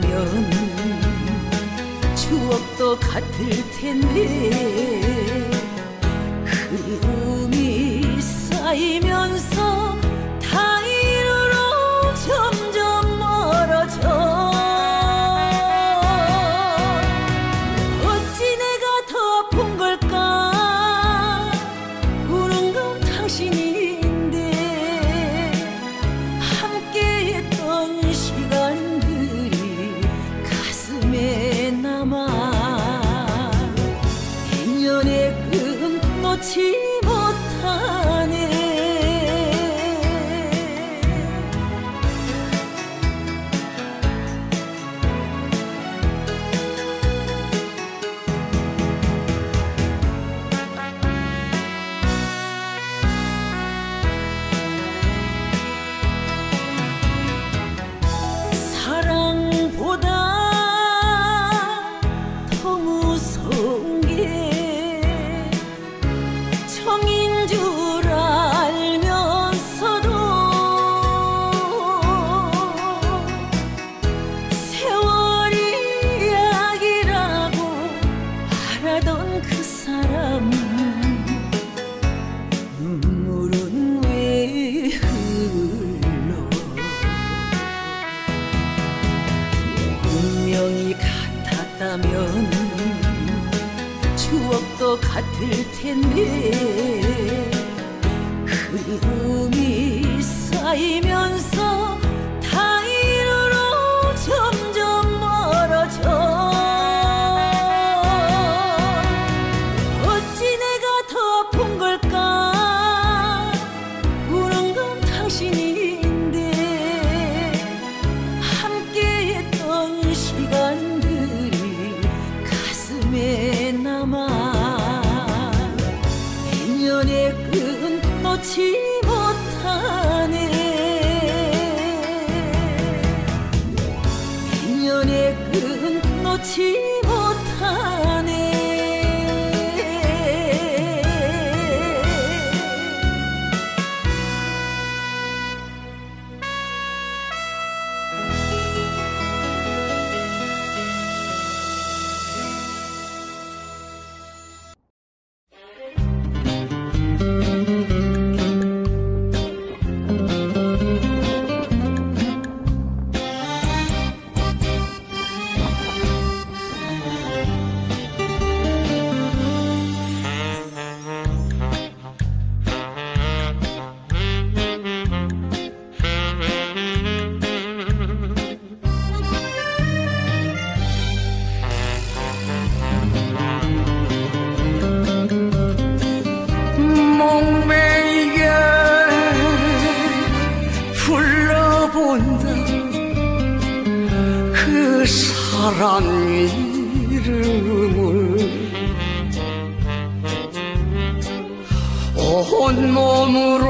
만나면 추억도 같을 텐데 그리움이 쌓이면서 같을 놓지 못하네. 인연의 끈 놓지 사람 이름을. 온몸으로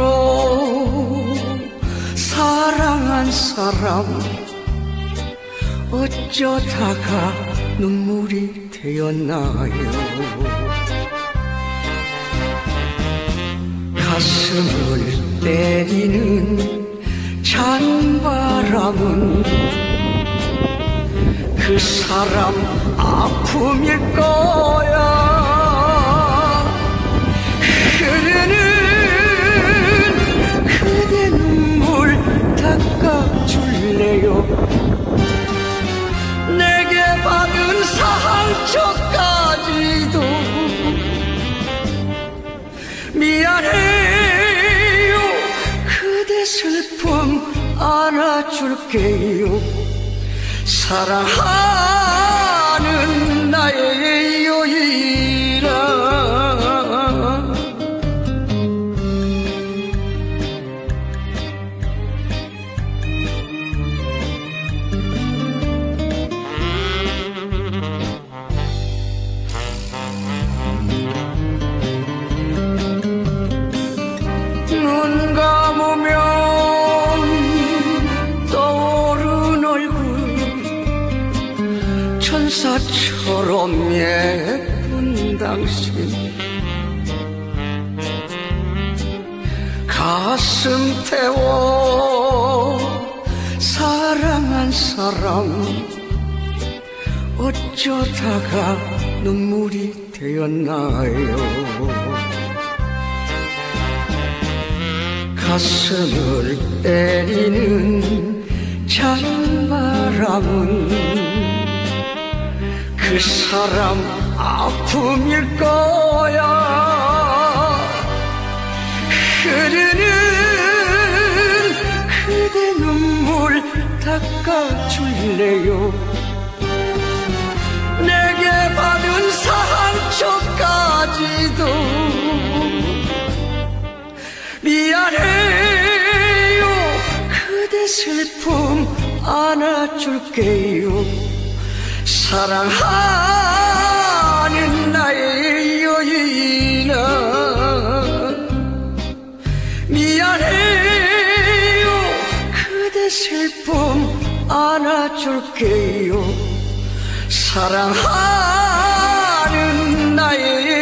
사랑한 사람 어쩌다가 눈물이 되었나요? 가슴을 때리는 찬바람은 그 사람 아픔일 거야. 흐르는 그대 눈물 닦아줄래요? 내게 받은 상처까지도 미안해요. 그대 슬픔 안아줄게요 사랑하는 나의 여인 천사처럼 예쁜 당신. 가슴 태워 사랑한 사람. 어쩌다가 눈물이 되었나요? 가슴을 때리는 찬바람은 그 사람 아픔일 거야. 흐르는 그대 눈물 닦아줄래요? 내게 받은 상처까지도 미안해요. 그대 슬픔 안아줄게요 사랑하는 나의 여인아 미안해요. 그대 슬픔 안아줄게요. 사랑하는 나의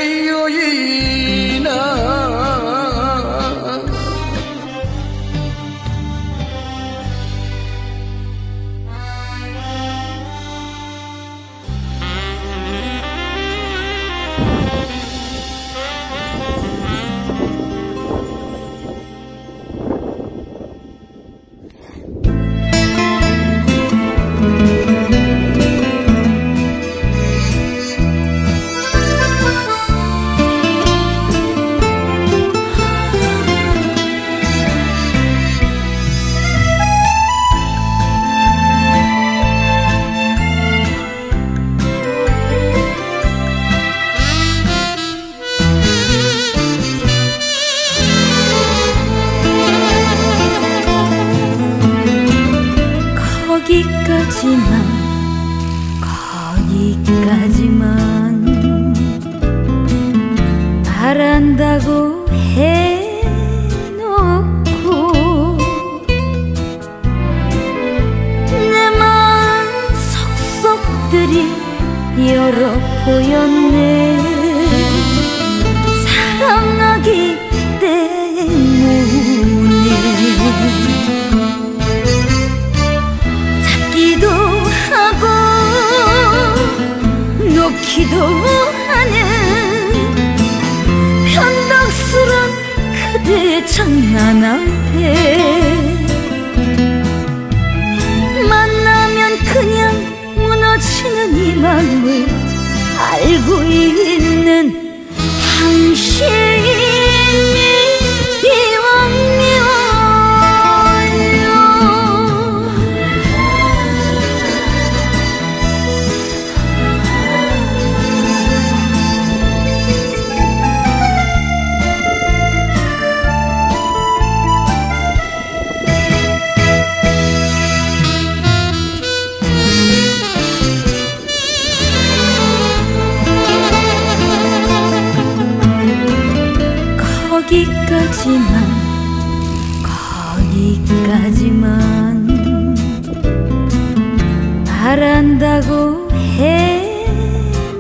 바란다고 해놓고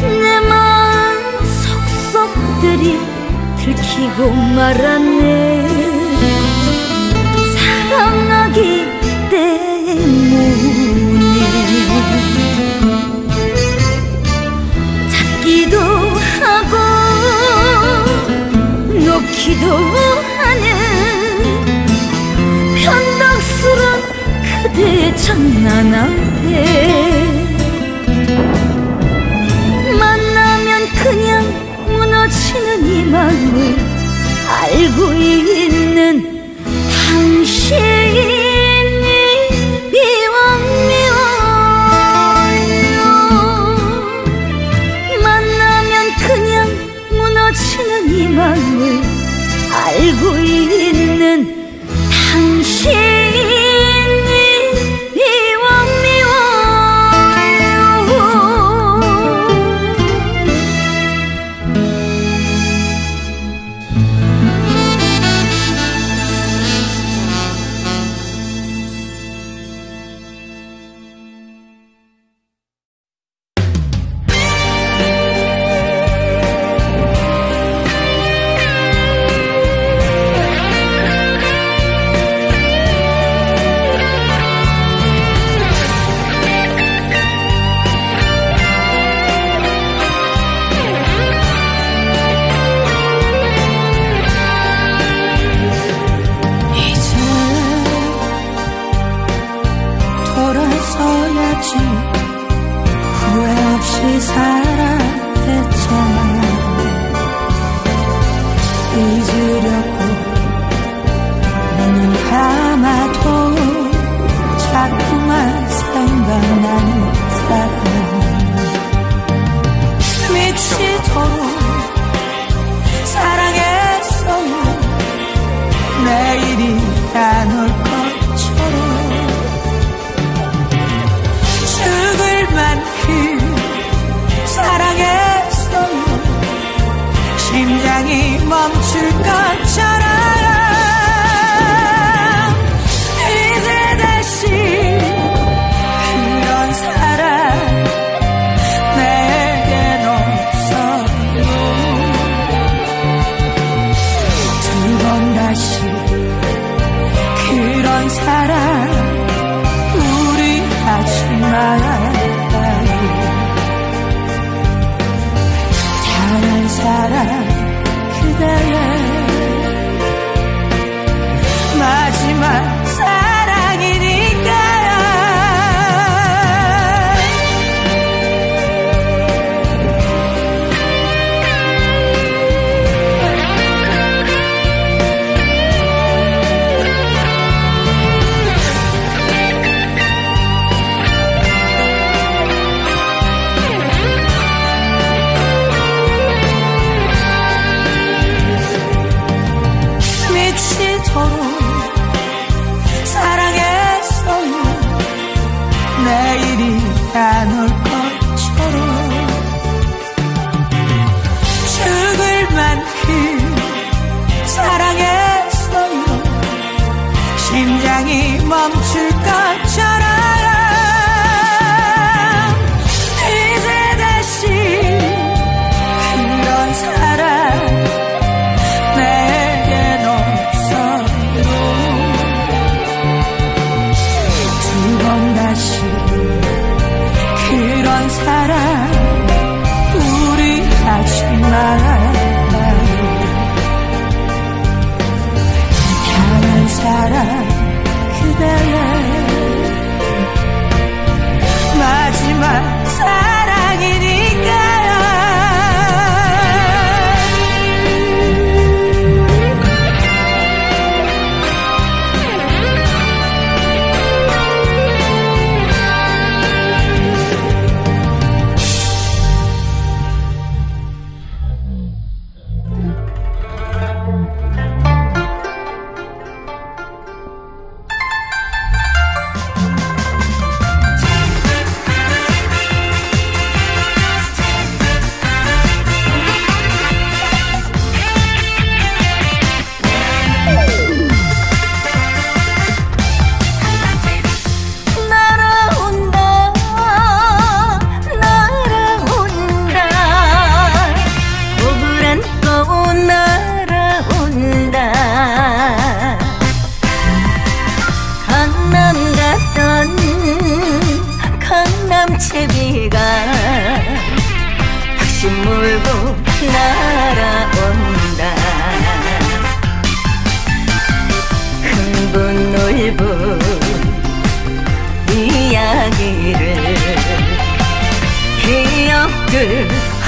내 마음 속속들이 들키고 말았네. 사랑하기 때문에. 잡기도 하고 놓기도 그대 장난 앞에 만나면 그냥 무너지는 이 마음을 알고 있 심장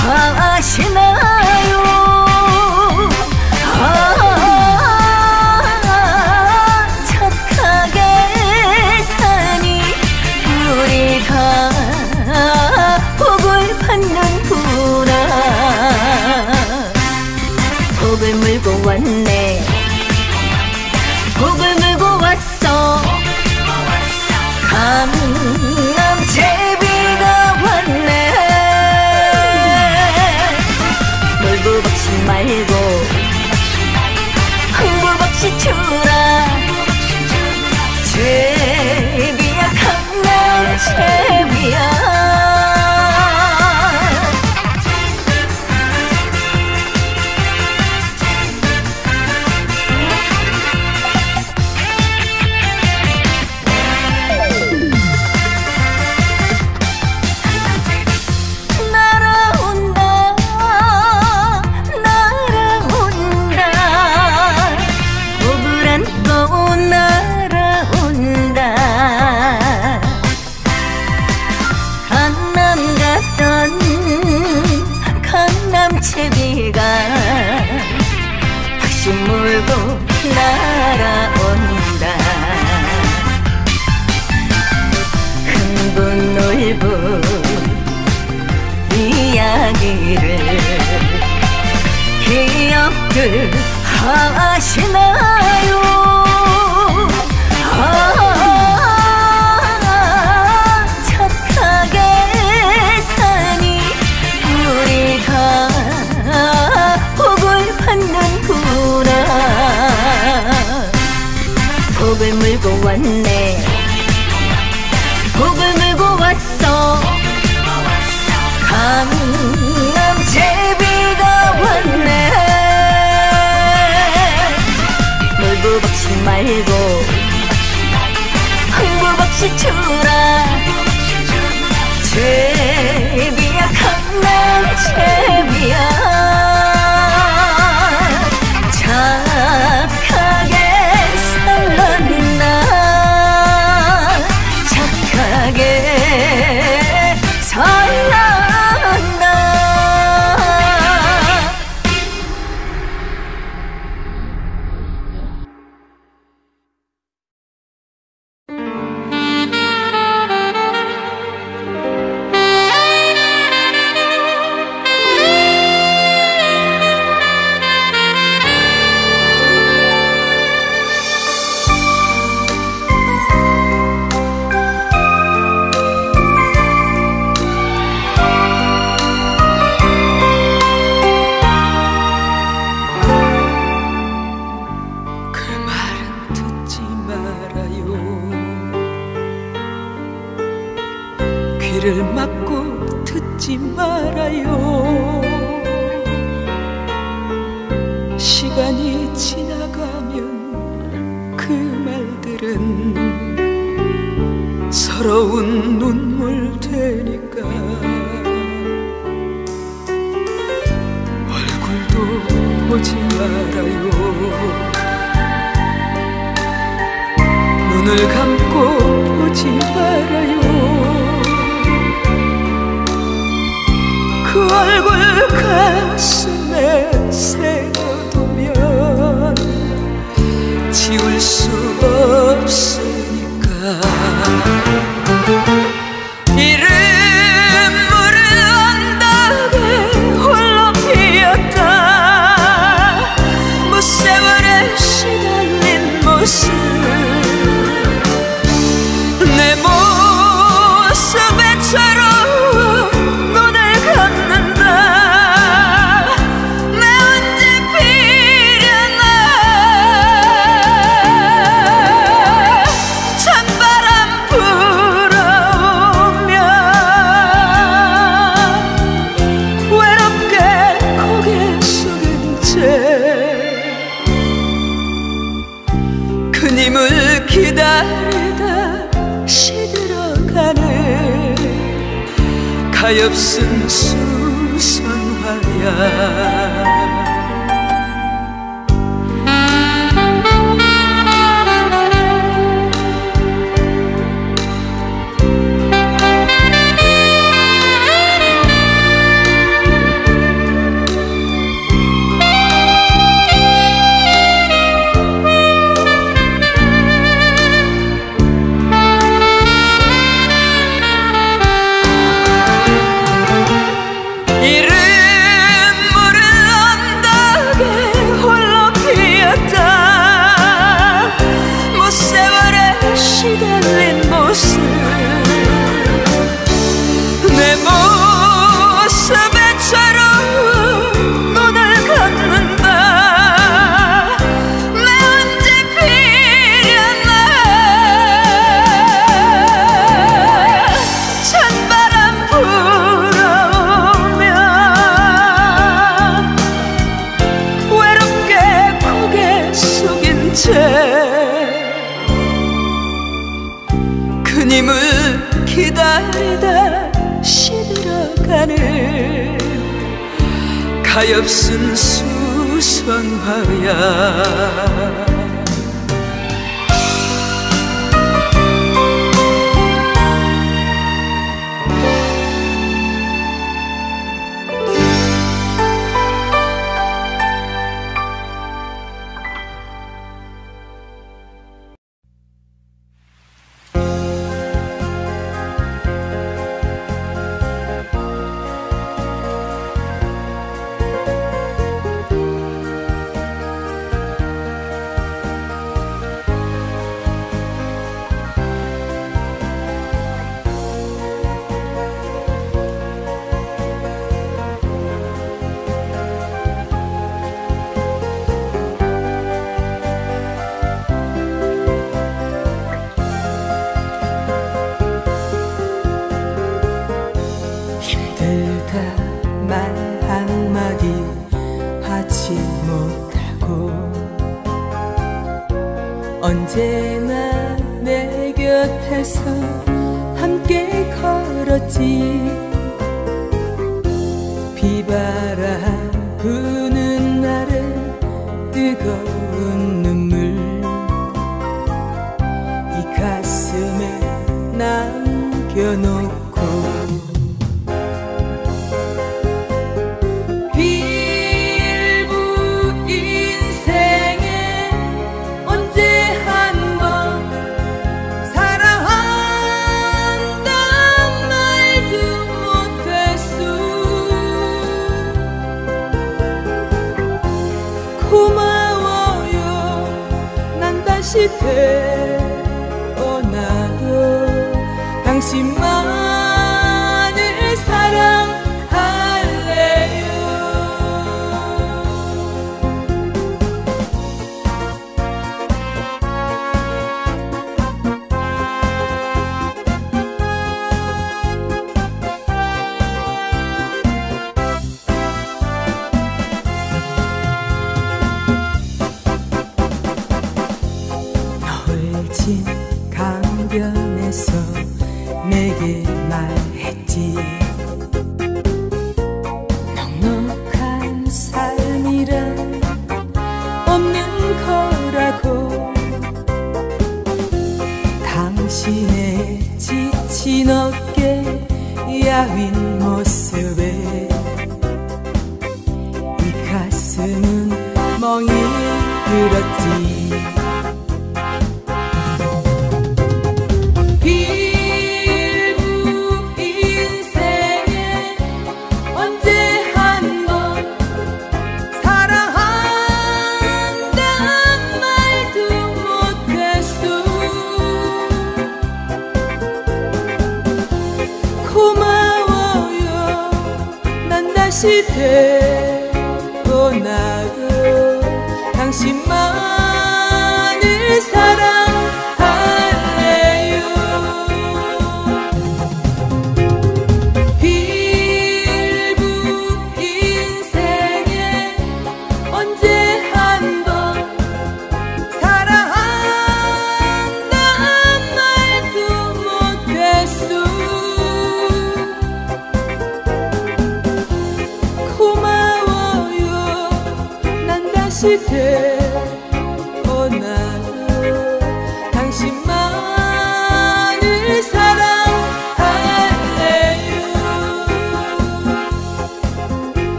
기 복을 물고 왔네. 복을 물고 왔어. 강남 제비가 왔네. 물고 박시 말고 흥부박시 주라. 제비야 강남 제비.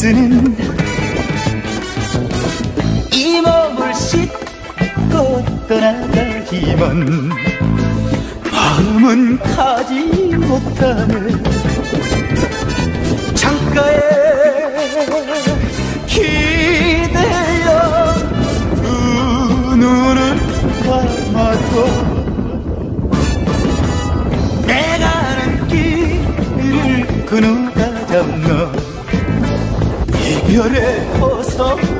쓰는 이 몸을 씻고 떠나갈 힘은 마음은 가지 못하네 also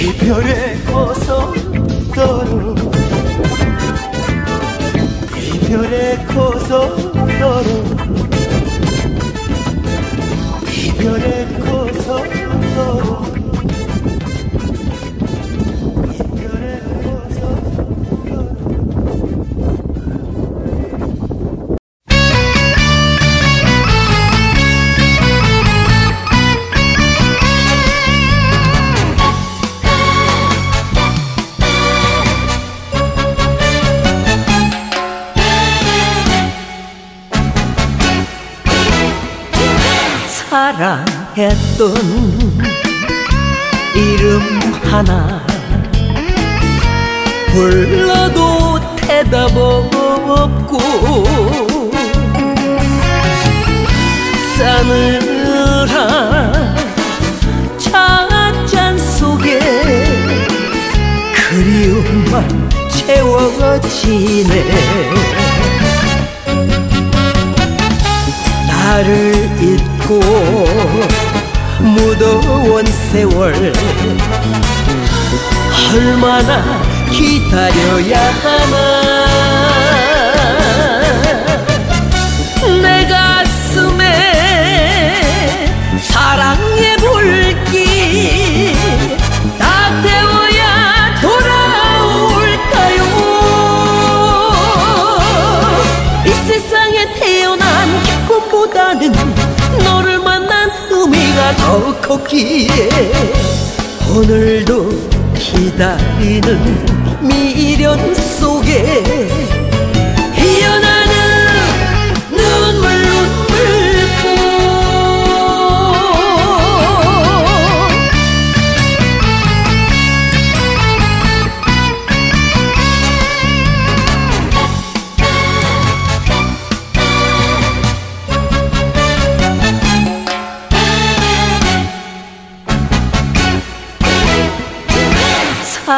이별의 고속도로 이별의 고속도로 이별의 사랑했던 이름 하나 불러도 대답 없고 싸늘한 차잔 속에 그리움만 채워지네. 나를 잊 고 묻어온 세월 얼마나 기다려야 하나 컸기에 오늘도 기다리는 미련 속에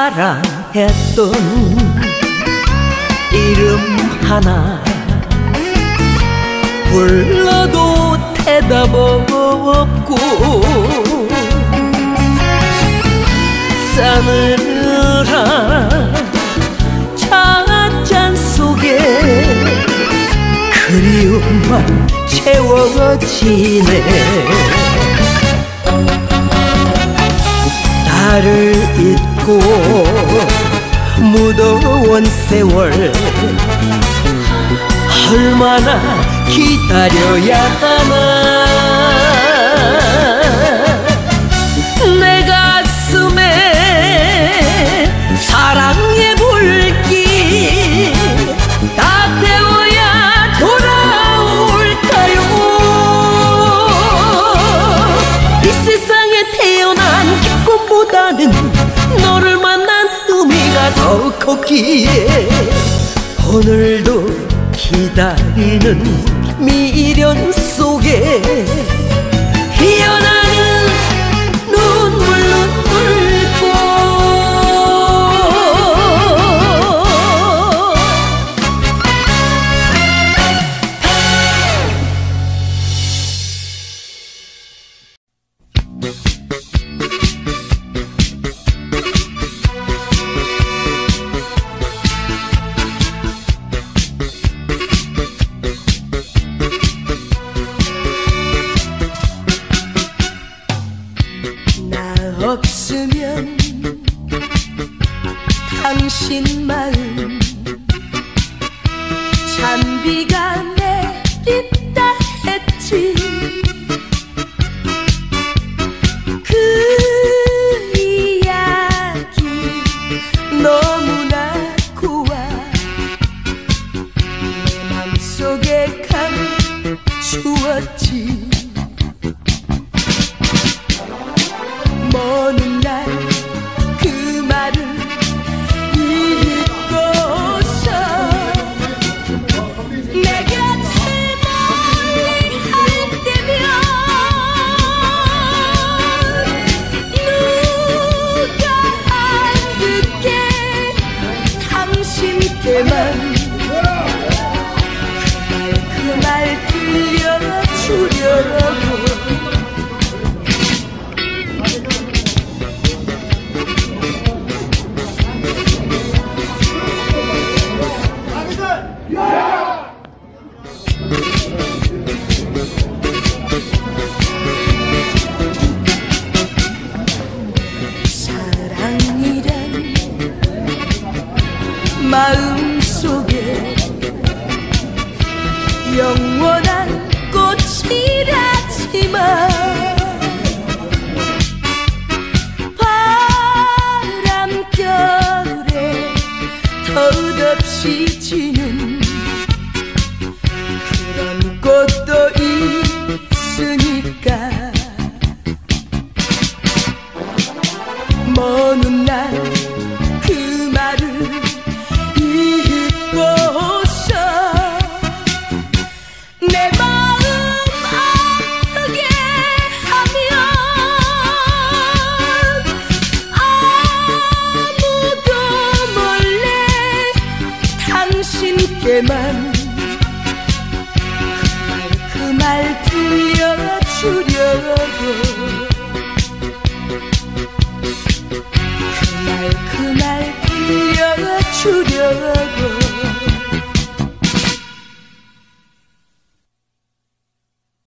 사랑했던 이름 하나 불러도 대답 없고 싸늘한 차잔 속에 그리움만 채워지네. 나를 잊 고 묻어온 세월 얼마나 기다려야 하나. 내 가슴에 사랑의 불길 다 태워야 돌아올까요? 이 세상에 태어난 기쁨보다는 의미가 더 컸기에 오늘도 기다리는 미련 속에 너 영원한 꽃이라지만 바람결에 더없이 지는